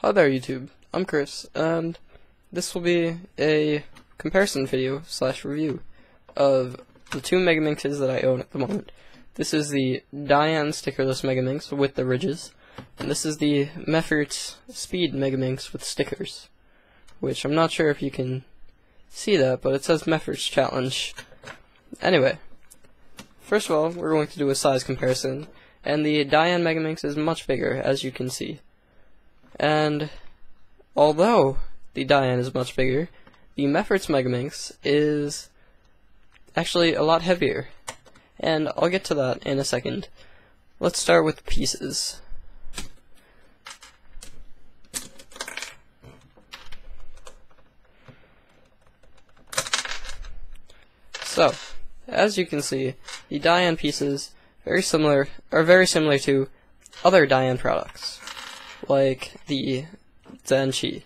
Hi there YouTube, I'm Chris, and this will be a comparison video slash review of the two Megaminxes that I own at the moment. This is the Dayan stickerless Megaminx with the ridges, and this is the Mefferts Speed Megaminx with stickers, which I'm not sure if you can see that, but it says Mefferts Challenge. Anyway, first of all, we're going to do a size comparison, and the Dayan Megaminx is much bigger, as you can see. And although the Dayan is much bigger, the Mefferts Megaminx is actually a lot heavier. And I'll get to that in a second. Let's start with pieces. So, as you can see, the Dayan pieces very similar are very similar to other Dayan products, like the Zhanchi.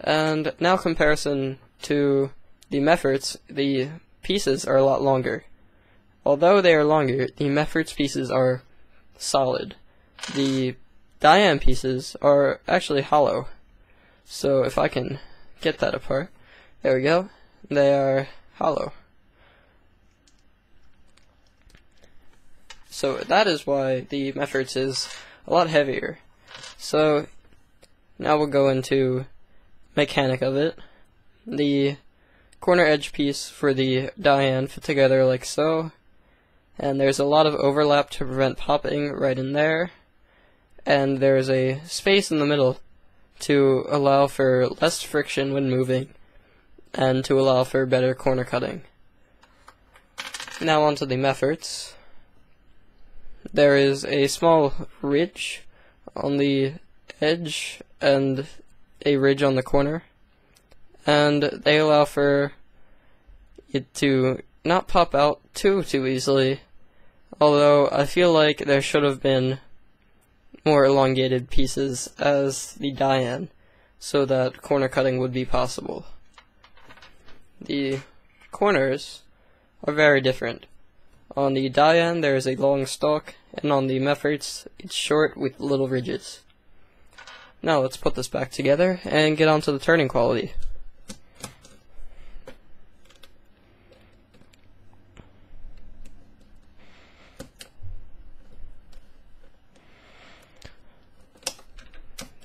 And now comparison to the Mefferts, the pieces are a lot longer. Although they are longer, the Mefferts pieces are solid. The Dayan pieces are actually hollow. So if I can get that apart, there we go. They are hollow. So that is why the Mefferts is a lot heavier. So now we'll go into mechanic of it. The corner edge piece for the Dayan fit together like so. And there's a lot of overlap to prevent popping right in there. And there's a space in the middle to allow for less friction when moving and to allow for better corner cutting. Now onto the Mefferts. There is a small ridge on the edge and a ridge on the corner. And they allow for it to not pop out too, too easily. Although I feel like there should have been more elongated pieces as the Dayan so that corner cutting would be possible. The corners are very different. On the Dayan there is a long stalk, and on the Mefferts it's short with little ridges. Now let's put this back together and get on to the turning quality.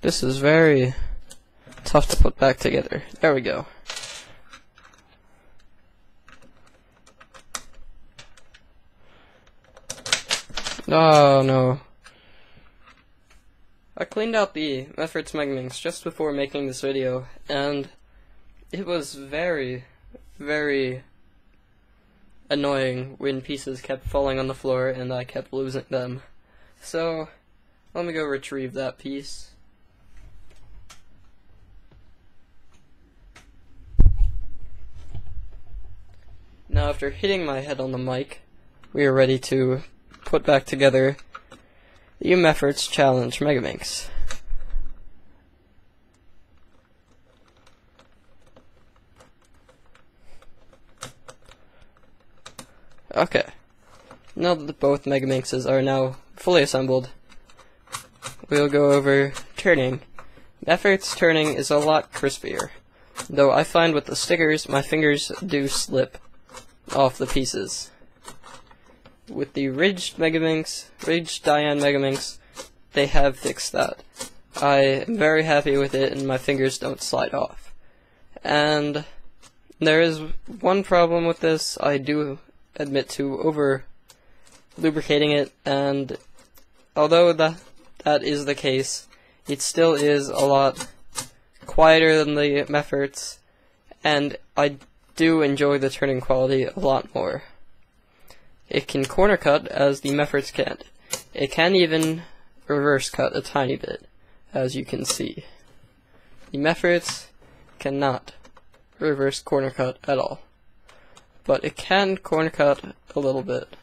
This is very tough to put back together. There we go. Oh no. I cleaned out the Mefferts Megaminx just before making this video, and it was very, very annoying when pieces kept falling on the floor and I kept losing them. So, let me go retrieve that piece. Now after hitting my head on the mic, we are ready to put back together the Mefferts Challenge Megaminx. Okay. Now that both Megaminxes are now fully assembled, we'll go over turning. Mefferts turning is a lot crispier, though I find with the stickers my fingers do slip off the pieces with the Ridged Megaminx, Ridged Dayan Megaminx, they have fixed that. I am very happy with it and my fingers don't slide off. And there is one problem with this, I do admit to over lubricating it and although that that is the case, it still is a lot quieter than the Mefferts and I do enjoy the turning quality a lot more. It can corner cut as the Mefferts can't. It can even reverse cut a tiny bit, as you can see. The Mefferts cannot reverse corner cut at all. But it can corner cut a little bit,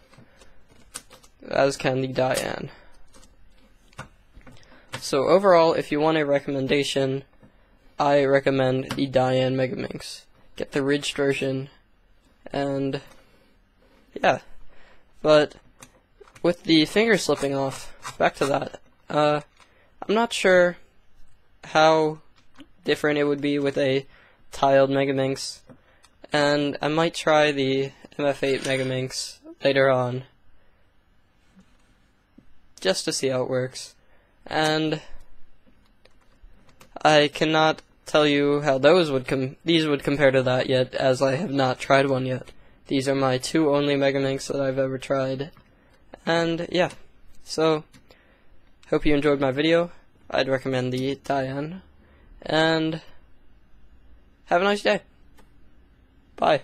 as can the Dayan. So overall, if you want a recommendation, I recommend the Dayan Megaminx. Get the ridged version, and yeah. But with the finger slipping off, back to that, Uh, I'm not sure how different it would be with a tiled Megaminx, and I might try the MF8 Megaminx later on, just to see how it works. And I cannot tell you how those would com these would compare to that yet, as I have not tried one yet. These are my two only Mega Megaminx that I've ever tried. And yeah, so hope you enjoyed my video. I'd recommend the Dayan. And have a nice day. Bye.